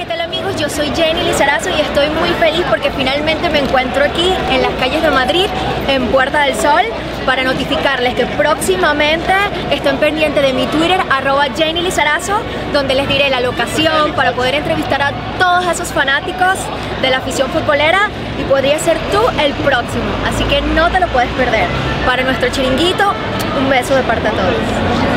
¿qué tal amigos? Yo soy Jenny Lizarazo y estoy muy feliz porque finalmente me encuentro aquí en las calles de Madrid, en Puerta del Sol, para notificarles que próximamente estén pendientes de mi Twitter, arroba Jenny Lizarazo, donde les diré la locación para poder entrevistar a todos esos fanáticos de la afición futbolera y podría ser tú el próximo, así que no te lo puedes perder. Para nuestro chiringuito, un beso de parte a todos.